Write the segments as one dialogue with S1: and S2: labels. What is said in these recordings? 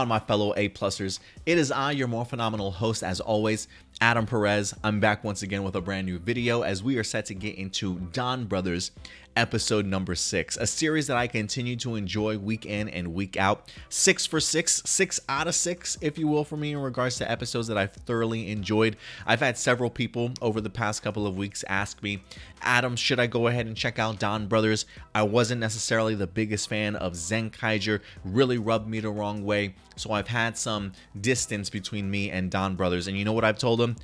S1: on, my fellow A-plusers? It is I, your more phenomenal host, as always, Adam Perez. I'm back once again with a brand new video as we are set to get into Don Brothers episode number six, a series that I continue to enjoy week in and week out. Six for six, six out of six, if you will, for me in regards to episodes that I've thoroughly enjoyed. I've had several people over the past couple of weeks ask me, Adam, should I go ahead and check out Don Brothers? I wasn't necessarily the biggest fan of Zenkaiger, really rubbed me the wrong way. So I've had some distance between me and Don Brothers. And you know what I've told them? Um,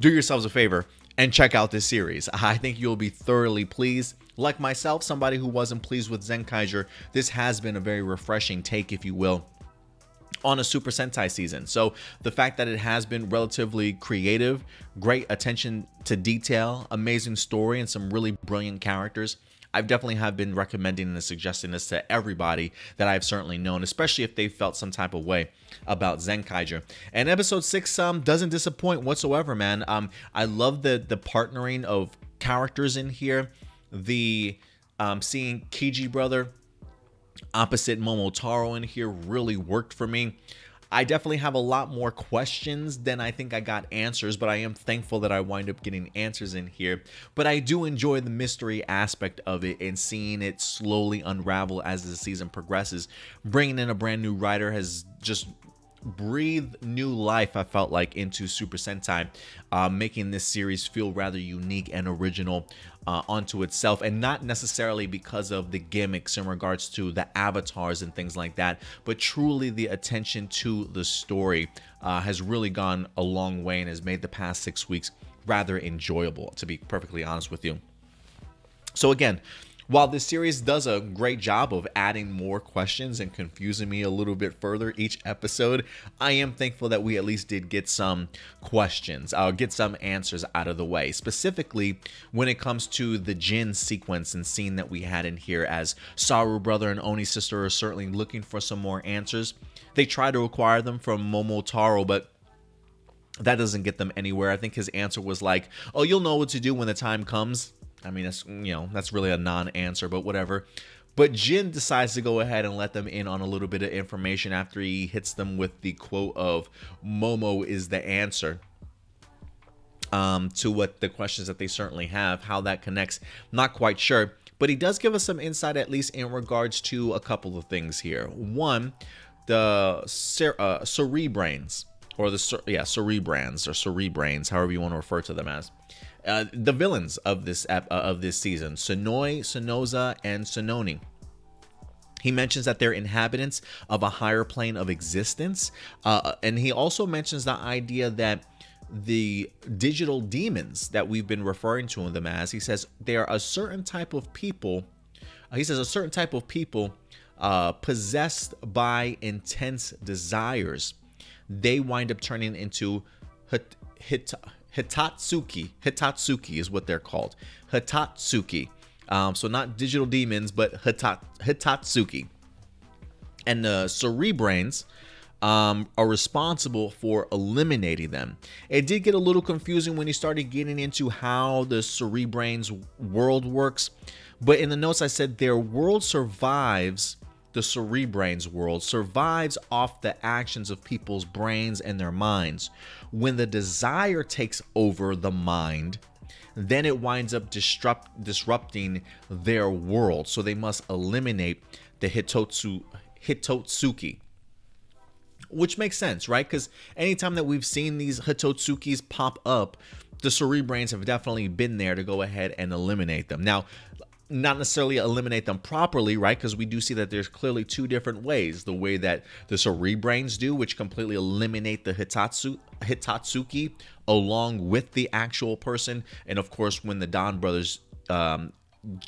S1: do yourselves a favor and check out this series. I think you'll be thoroughly pleased. Like myself, somebody who wasn't pleased with Zenkaiger, this has been a very refreshing take, if you will, on a Super Sentai season. So the fact that it has been relatively creative, great attention to detail, amazing story, and some really brilliant characters. I've definitely have been recommending and suggesting this to everybody that I've certainly known, especially if they felt some type of way about Zenkaiger. And episode six um, doesn't disappoint whatsoever, man. Um, I love the the partnering of characters in here the um, seeing Kiji brother opposite Momotaro in here really worked for me. I definitely have a lot more questions than I think I got answers, but I am thankful that I wind up getting answers in here. But I do enjoy the mystery aspect of it and seeing it slowly unravel as the season progresses. Bringing in a brand new writer has just breathe new life, I felt like, into Super Sentai, uh, making this series feel rather unique and original uh, onto itself, and not necessarily because of the gimmicks in regards to the avatars and things like that, but truly the attention to the story uh, has really gone a long way and has made the past six weeks rather enjoyable, to be perfectly honest with you. So, again, while this series does a great job of adding more questions and confusing me a little bit further each episode, I am thankful that we at least did get some questions, uh, get some answers out of the way. Specifically, when it comes to the Jin sequence and scene that we had in here, as Saru brother and Oni sister are certainly looking for some more answers. They try to acquire them from Momotaro, but that doesn't get them anywhere. I think his answer was like, "Oh, you'll know what to do when the time comes." I mean, that's you know that's really a non-answer, but whatever. But Jin decides to go ahead and let them in on a little bit of information after he hits them with the quote of "Momo is the answer." Um, to what the questions that they certainly have, how that connects, not quite sure. But he does give us some insight, at least in regards to a couple of things here. One, the cer- uh, cerebrains, or the yeah cerebrans or cerebrains, however you want to refer to them as. Uh, the villains of this ep- uh, of this season: Sonoi, Sonoza, and Sononi. He mentions that they're inhabitants of a higher plane of existence, uh, and he also mentions the idea that the digital demons that we've been referring to them as. He says they are a certain type of people. He says a certain type of people uh, possessed by intense desires. They wind up turning into hit, hit, Hitotsuki. Hitotsuki is what they're called. Hitotsuki. Um, so not digital demons, but Hitat, Hitotsuki. And the Cerebrains um, are responsible for eliminating them. It did get a little confusing when he started getting into how the Cerebrains world works. But in the notes, I said their world survives the Cerebrains world survives off the actions of people's brains and their minds. When the desire takes over the mind, then it winds up disrupt, disrupting their world. So they must eliminate the Hitotsu, Hitotsuki. Which makes sense, right? Because anytime that we've seen these Hitotsukis pop up, the Cerebrains have definitely been there to go ahead and eliminate them. Now, not necessarily eliminate them properly, right? Because we do see that there's clearly two different ways. The way that the Cerebrains do, which completely eliminate the Hitatsu, Hitotsuki along with the actual person. And of course, when the Don brothers um,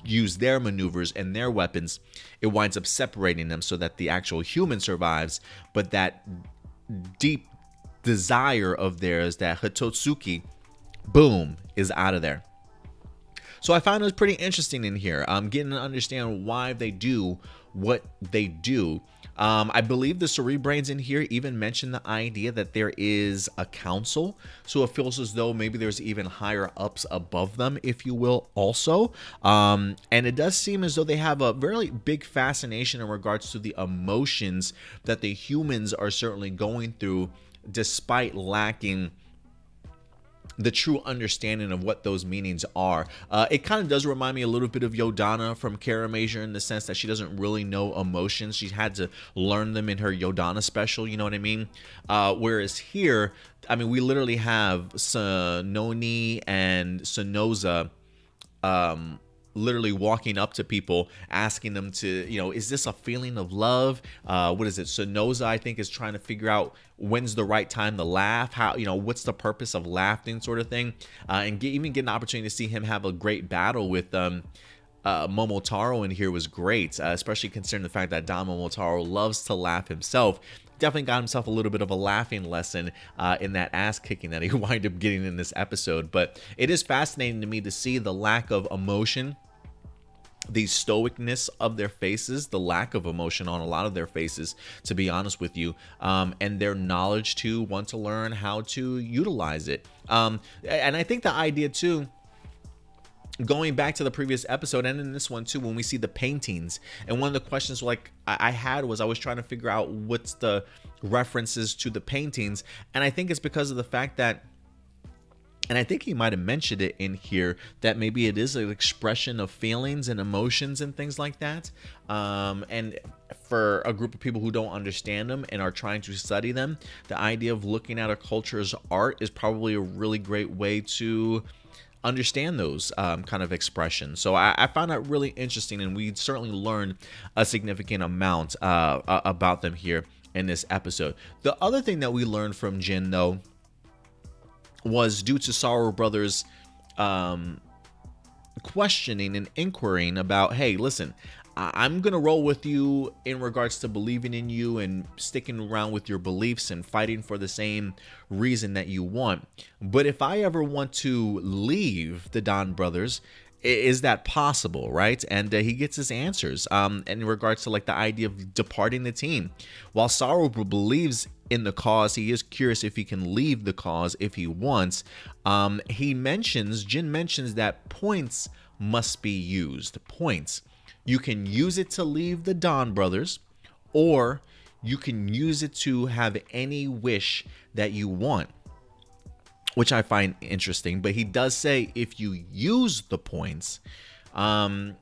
S1: use their maneuvers and their weapons, it winds up separating them so that the actual human survives, but that deep desire of theirs, that Hitotsuki, boom, is out of there. So I found it was pretty interesting in here. I'm um, getting to understand why they do what they do. Um, I believe the Cerebrains in here even mention the idea that there is a council. So it feels as though maybe there's even higher ups above them, if you will, also. Um, and it does seem as though they have a very big fascination in regards to the emotions that the humans are certainly going through, despite lacking the true understanding of what those meanings are. Uh, it kind of does remind me a little bit of Yodonna from Kiramager in the sense that she doesn't really know emotions. She had to learn them in her Yodonna special, you know what I mean? Uh, whereas here, I mean, we literally have Sononi and Sonoza um, literally walking up to people, asking them to, you know, is this a feeling of love? Uh, what is it? Sonoza, I think, is trying to figure out when's the right time to laugh. How, you know, what's the purpose of laughing, sort of thing. Uh, and get, even get an opportunity to see him have a great battle with um, uh, Momotaro in here was great, uh, especially considering the fact that Don Momotaro loves to laugh himself definitely got himself a little bit of a laughing lesson uh, in that ass kicking that he wind up getting in this episode. But it is fascinating to me to see the lack of emotion the stoicness of their faces, the lack of emotion on a lot of their faces, to be honest with you, um, and their knowledge to want to learn how to utilize it. Um, and I think the idea too going back to the previous episode and in this one too when we see the paintings and one of the questions like i had was i was trying to figure out what's the references to the paintings and i think it's because of the fact that and I think he might have mentioned it in here that maybe it is an expression of feelings and emotions and things like that. Um, and for a group of people who don't understand them and are trying to study them, the idea of looking at a culture's art is probably a really great way to understand those um, kind of expressions. So I, I, found that really interesting, and we certainly learned a significant amount uh, about them here in this episode. The other thing that we learned from Jin, though, was due to Saru Brothers um, questioning and inquiring about, hey, listen, I'm going to roll with you in regards to believing in you and sticking around with your beliefs and fighting for the same reason that you want. But if I ever want to leave the Don Brothers, is that possible right? And uh, he gets his answers um in regards to like the idea of departing the team. While Saru believes in the cause he is curious if he can leave the cause if he wants. Um he mentions jin mentions that points must be used. Points. You can use it to leave the don brothers or you can use it to have any wish that you want which I find interesting. But he does say if you use the points, um,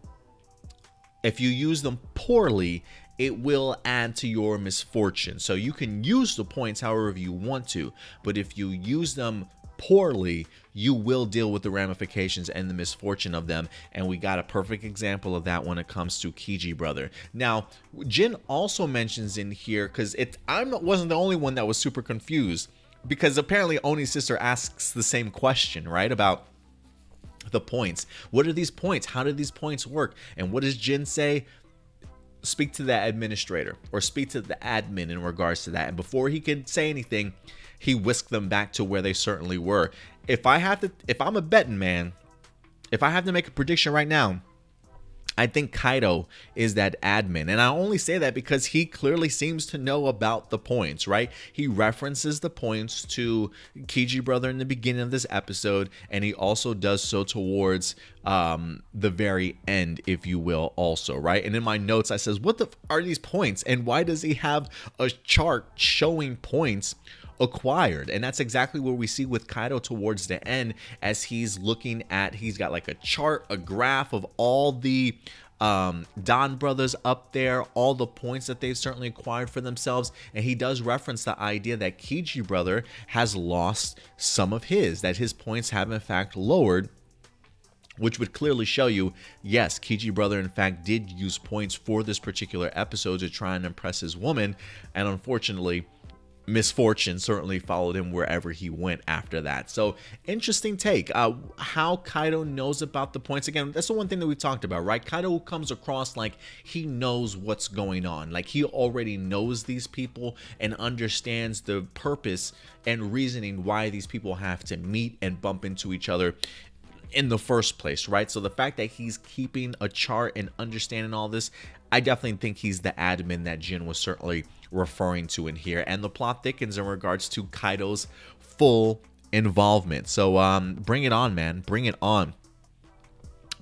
S1: if you use them poorly, it will add to your misfortune. So you can use the points however you want to, but if you use them poorly, you will deal with the ramifications and the misfortune of them. And we got a perfect example of that when it comes to Kiji brother. Now, Jin also mentions in here because it I wasn't the only one that was super confused because apparently Oni's sister asks the same question, right? About the points. What are these points? How do these points work? And what does Jin say? Speak to the administrator or speak to the admin in regards to that. And before he can say anything, he whisked them back to where they certainly were. If I have to, if I'm a betting man, if I have to make a prediction right now, I think Kaido is that admin. And I only say that because he clearly seems to know about the points, right? He references the points to Kiji Brother in the beginning of this episode, and he also does so towards um, the very end, if you will, also, right? And in my notes, I says, what the are these points? And why does he have a chart showing points? Acquired. And that's exactly what we see with Kaido towards the end as he's looking at, he's got like a chart, a graph of all the um, Don Brothers up there, all the points that they've certainly acquired for themselves. And he does reference the idea that Kiji Brother has lost some of his, that his points have in fact lowered which would clearly show you, yes, Kiji Brother in fact did use points for this particular episode to try and impress his woman, and unfortunately, misfortune certainly followed him wherever he went after that. So interesting take. Uh, how Kaido knows about the points again. That's the one thing that we talked about, right? Kaido comes across like he knows what's going on. Like he already knows these people and understands the purpose and reasoning why these people have to meet and bump into each other in the first place, right? So the fact that he's keeping a chart and understanding all this, I definitely think he's the admin that Jin was certainly referring to in here. And the plot thickens in regards to Kaido's full involvement. So um, bring it on, man. Bring it on.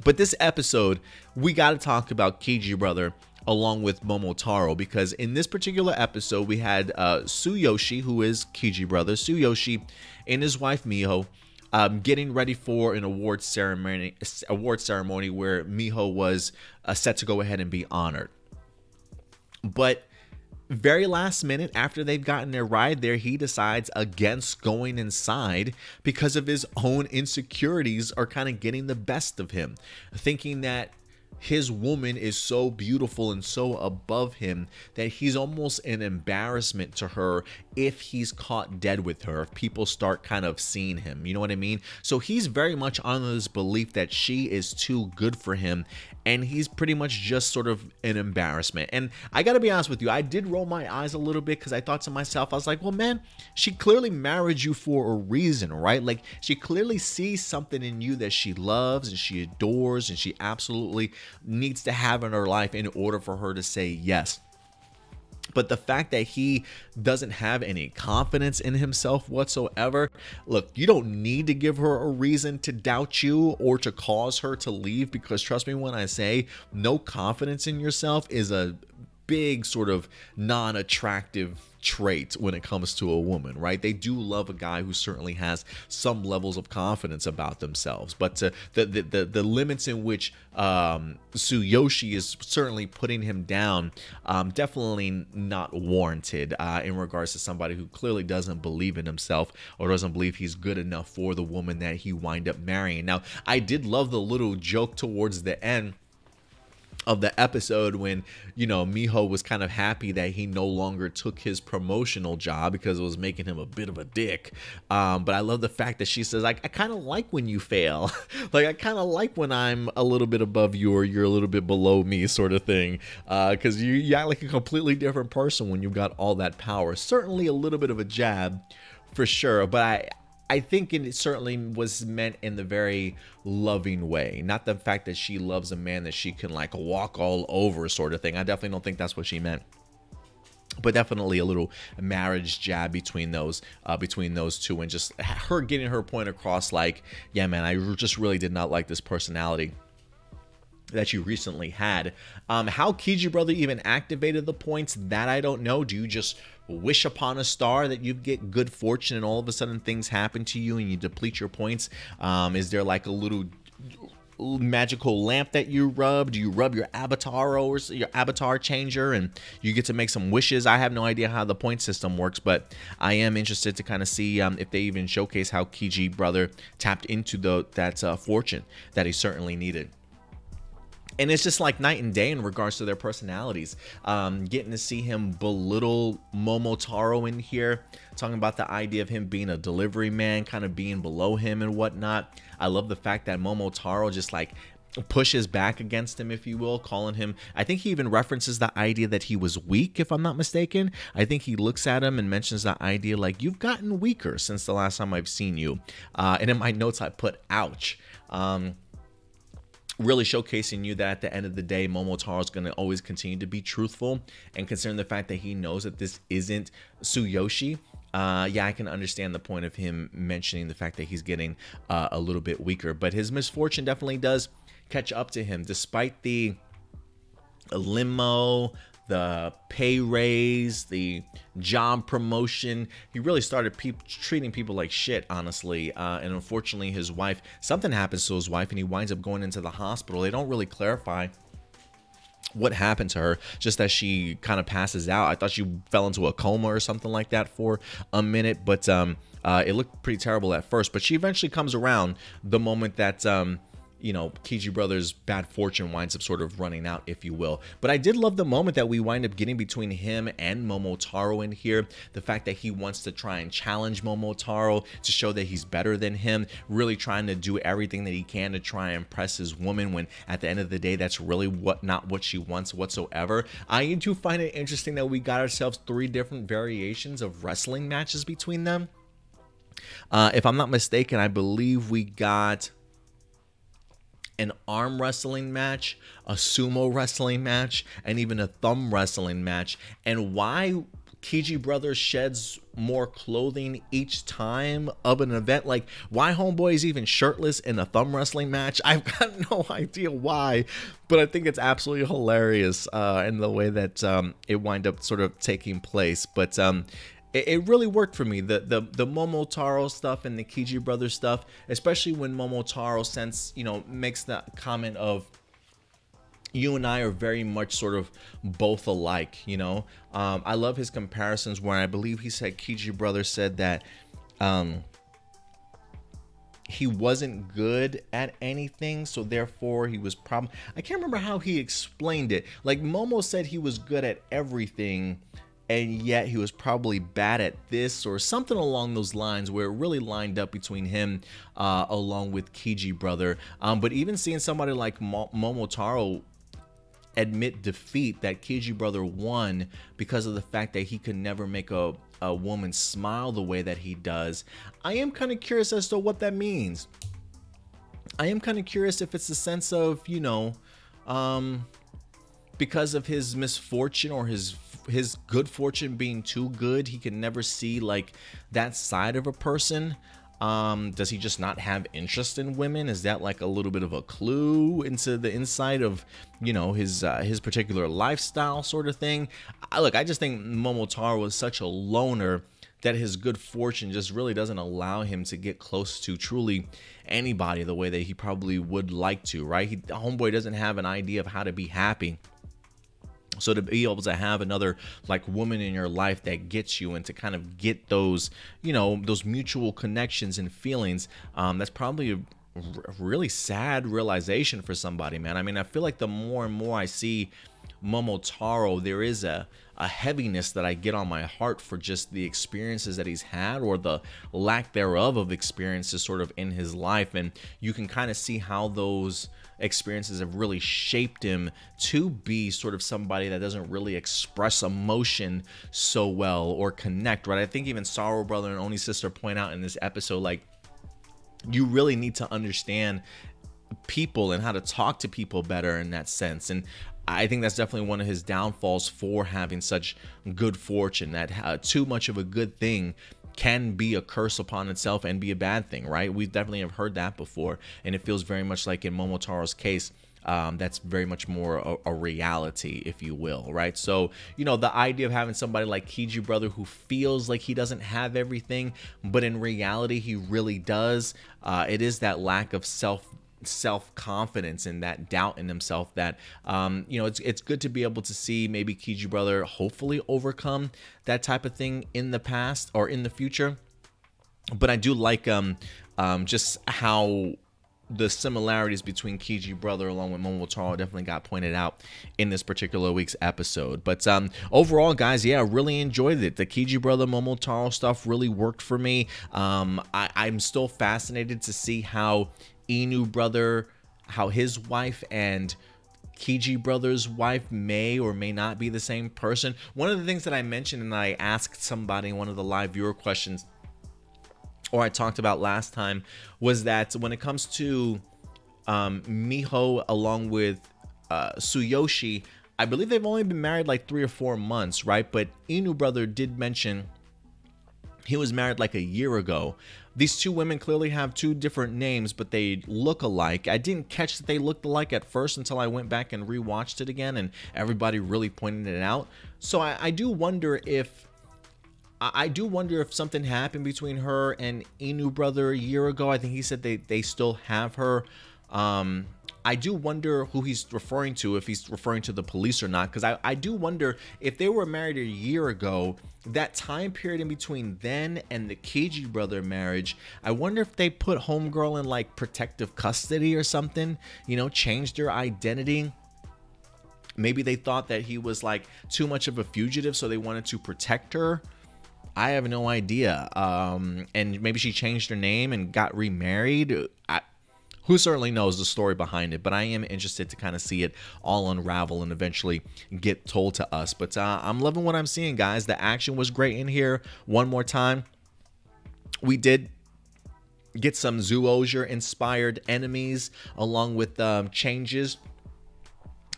S1: But this episode, we got to talk about Kiji Brother along with Momotaro because in this particular episode we had uh, Tsuyoshi, who is Kiji brother, Tsuyoshi, and his wife Miho. Um, getting ready for an award ceremony, award ceremony where Miho was uh, set to go ahead and be honored. But very last minute after they've gotten their ride there, he decides against going inside because of his own insecurities are kind of getting the best of him, thinking that his woman is so beautiful and so above him that he's almost an embarrassment to her if he's caught dead with her, if people start kind of seeing him. You know what I mean? So he's very much on this belief that she is too good for him and he's pretty much just sort of an embarrassment. And I got to be honest with you, I did roll my eyes a little bit because I thought to myself, I was like, well, man, she clearly married you for a reason, right? Like, she clearly sees something in you that she loves and she adores and she absolutely needs to have in her life in order for her to say yes. But the fact that he doesn't have any confidence in himself whatsoever, look, you don't need to give her a reason to doubt you or to cause her to leave because trust me when I say no confidence in yourself is a big sort of non-attractive trait when it comes to a woman, right? They do love a guy who certainly has some levels of confidence about themselves, but uh, the, the, the the limits in which um, Tsuyoshi is certainly putting him down, um, definitely not warranted uh, in regards to somebody who clearly doesn't believe in himself or doesn't believe he's good enough for the woman that he wind up marrying. Now, I did love the little joke towards the end of the episode when you know Miho was kind of happy that he no longer took his promotional job because it was making him a bit of a dick. Um, but I love the fact that she says, "I, I kind of like when you fail. like I kind of like when I'm a little bit above you or you're a little bit below me, sort of thing. Because uh, you, you act like a completely different person when you've got all that power. Certainly a little bit of a jab." For sure, but I I think it certainly was meant in the very loving way, not the fact that she loves a man that she can like walk all over sort of thing. I definitely don't think that's what she meant but definitely a little marriage jab between those uh, between those two and just her getting her point across like yeah man i just really did not like this personality that you recently had. Um, how Kiji Brother even activated the points, that I don't know. Do you just wish upon a star that you get good fortune and all of a sudden things happen to you and you deplete your points? Um, is there like a little magical lamp that you rub? Do you rub your avatar or your avatar changer and you get to make some wishes? I have no idea how the point system works, but I am interested to kind of see um, if they even showcase how Kiji brother tapped into the that uh, fortune that he certainly needed and it's just like night and day in regards to their personalities. Um, getting to see him belittle Momotaro in here, talking about the idea of him being a delivery man, kind of being below him and whatnot. I love the fact that Momotaro just like pushes back against him, if you will, calling him. I think he even references the idea that he was weak, if I'm not mistaken. I think he looks at him and mentions the idea like, you've gotten weaker since the last time I've seen you. Uh, and in my notes, I put, ouch. Um, really showcasing you that at the end of the day, Momotaro is going to always continue to be truthful. And considering the fact that he knows that this isn't Tsuyoshi, uh, yeah, I can understand the point of him mentioning the fact that he's getting uh, a little bit weaker. But his misfortune definitely does catch up to him, despite the limo, the pay raise, the job promotion. He really started pe- treating people like shit, honestly. Uh, and unfortunately, his wife, something happens to his wife, and he winds up going into the hospital. They don't really clarify what happened to her just as she kind of passes out i thought she fell into a coma or something like that for a minute but um uh, it looked pretty terrible at first but she eventually comes around the moment that um you know, Kiji Brothers' bad fortune winds up sort of running out, if you will. But I did love the moment that we wind up getting between him and Momotaro in here. The fact that he wants to try and challenge Momotaro to show that he's better than him, really trying to do everything that he can to try and impress his woman when at the end of the day, that's really what not what she wants whatsoever. I do find it interesting that we got ourselves three different variations of wrestling matches between them. Uh, if I'm not mistaken, I believe we got an arm wrestling match, a sumo wrestling match, and even a thumb wrestling match. And why Kiji Brothers sheds more clothing each time of an event. Like, why Homeboy is even shirtless in a thumb wrestling match? I've got no idea why, but I think it's absolutely hilarious uh, in the way that um, it wind up sort of taking place. But um, it, it really worked for me. The the the Momotaro stuff and the Kiji Brothers stuff, especially when Momotaro sense you know makes that comment of you and I are very much sort of both alike, you know. Um, I love his comparisons where I believe he said Kiji Brothers said that um, he wasn't good at anything, so therefore he was problem. I can't remember how he explained it. Like Momo said he was good at everything, and yet he was probably bad at this or something along those lines where it really lined up between him uh, along with Kiji brother. Um, but even seeing somebody like Mo- Momotaro admit defeat that Kiji brother won because of the fact that he could never make a, a woman smile the way that he does. I am kind of curious as to what that means. I am kind of curious if it's a sense of, you know, um, because of his misfortune or his his good fortune being too good, he can never see like that side of a person. Um, does he just not have interest in women? Is that like a little bit of a clue into the inside of, you know, his uh, his particular lifestyle sort of thing? I, look, I just think Momotaro was such a loner that his good fortune just really doesn't allow him to get close to truly anybody the way that he probably would like to, right? He, homeboy doesn't have an idea of how to be happy. So to be able to have another like woman in your life that gets you and to kind of get those, you know, those mutual connections and feelings, um, that's probably a really sad realization for somebody, man. I mean, I feel like the more and more I see Momotaro, there is a, a heaviness that I get on my heart for just the experiences that he's had or the lack thereof of experiences sort of in his life. And you can kind of see how those experiences have really shaped him to be sort of somebody that doesn't really express emotion so well or connect, right? I think even Saru Brother and Oni Sister point out in this episode, like, you really need to understand people and how to talk to people better in that sense. And I think that's definitely one of his downfalls for having such good fortune. That uh, too much of a good thing can be a curse upon itself and be a bad thing, right? We definitely have heard that before, and it feels very much like in Momotaro's case. Um, that's very much more a, a, reality, if you will, right? So, you know, the idea of having somebody like Kiji Brother who feels like he doesn't have everything, but in reality, he really does. Uh, it is that lack of self self confidence and that doubt in himself that um, you know it's it's good to be able to see maybe Kiji brother hopefully overcome that type of thing in the past or in the future. But I do like um, um just how the similarities between Kiji brother along with Momotaro definitely got pointed out in this particular week's episode. But um, overall, guys, yeah, I really enjoyed it. The Kiji brother Momotaro stuff really worked for me. Um, I, I'm still fascinated to see how Inu brother, how his wife and Kiji brother's wife may or may not be the same person. One of the things that I mentioned and I asked somebody in one of the live viewer questions, or I talked about last time, was that when it comes to um, Miho along with uh, Tsuyoshi, I believe they've only been married like three or four months, right? But Inu brother did mention he was married like a year ago. These two women clearly have two different names, but they look alike. I didn't catch that they looked alike at first until I went back and rewatched it again, and everybody really pointed it out. So I, I do wonder if I do wonder if something happened between her and Inu brother a year ago. I think he said they they still have her. Um, I do wonder who he's referring to, if he's referring to the police or not, because I, I do wonder if they were married a year ago, that time period in between then and the Kiji brother marriage, I wonder if they put Homegirl in like protective custody or something, you know, changed her identity. Maybe they thought that he was like too much of a fugitive, so they wanted to protect her. I have no idea. Um, and maybe she changed her name and got remarried. I, who certainly knows the story behind it, but I am interested to kind of see it all unravel and eventually get told to us. But uh, I'm loving what I'm seeing, guys. The action was great in here. One more time, we did get some Zyuohger inspired enemies along with um, changes.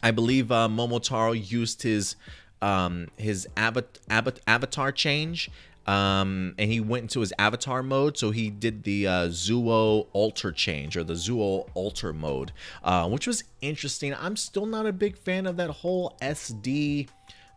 S1: I believe uh, Momotaro used his um, his avat- avat- avatar change um, and he went into his avatar mode. So he did the uh, Zyuoh alter change or the Zyuoh alter mode, uh, which was interesting. I'm still not a big fan of that whole SD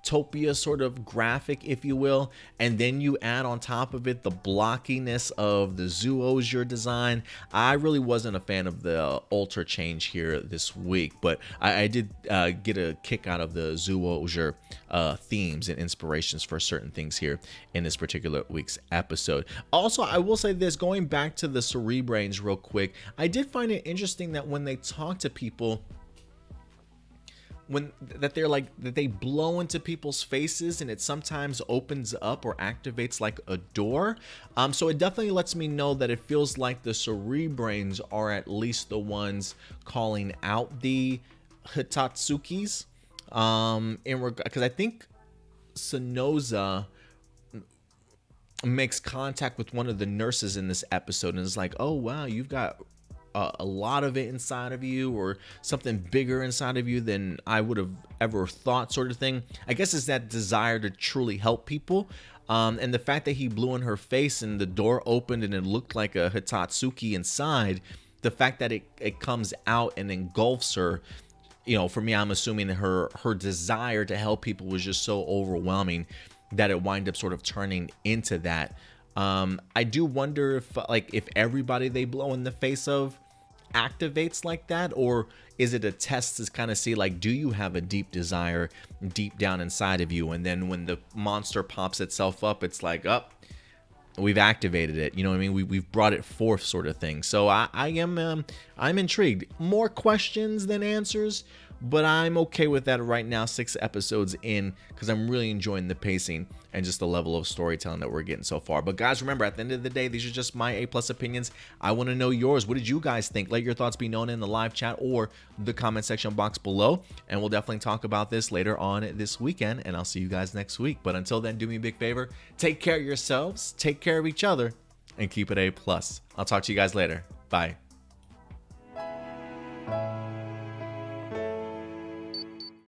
S1: Sort of graphic, if you will, and then you add on top of it the blockiness of the Zyuohger design. I really wasn't a fan of the alter change here this week, but I, I did uh, get a kick out of the Zyuohger uh, themes and inspirations for certain things here in this particular week's episode. Also, I will say this going back to the Cerebrains real quick, I did find it interesting that when they talk to people, when that they're like that they blow into people's faces and it sometimes opens up or activates like a door. Um so it definitely lets me know that it feels like the cerebrains are at least the ones calling out the hitotsukis. Um in regard because i think sonoza makes contact with one of the nurses in this episode and is like oh wow you've got a, a lot of it inside of you or something bigger inside of you than I would have ever thought, sort of thing. I guess it's that desire to truly help people. Um, and the fact that he blew in her face and the door opened and it looked like a Hitotsuki inside, the fact that it, it comes out and engulfs her, you know, for me, I'm assuming her her desire to help people was just so overwhelming that it wind up sort of turning into that. Um, I do wonder if like if everybody they blow in the face of activates like that or is it a test to kind of see like do you have a deep desire deep down inside of you? And then when the monster pops itself up it's like up oh, we've activated it. You know what i mean? We, we've brought it forth sort of thing. So i, I am um, i'm intrigued. More questions than answers but I'm okay with that right now, six episodes in, because I'm really enjoying the pacing and just the level of storytelling that we're getting so far. But guys, remember, at the end of the day, these are just my A plus opinions. I want to know yours. What did you guys think? Let your thoughts be known in the live chat or the comment section box below, and we'll definitely talk about this later on this weekend. And I'll see you guys next week. But until then, do me a big favor: take care of yourselves, take care of each other, and keep it A plus. I'll talk to you guys later. Bye.